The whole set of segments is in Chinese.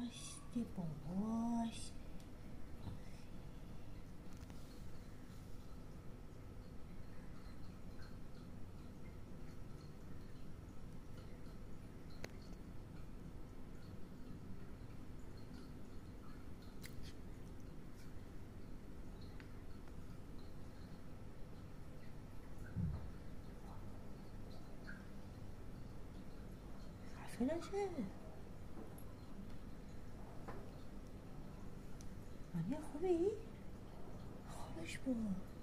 洗洗，泡泡洗。还分得清？خوبی؟ خوابش بود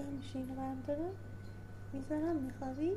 میشه اینو برم داره می‌ذارم میخوابی؟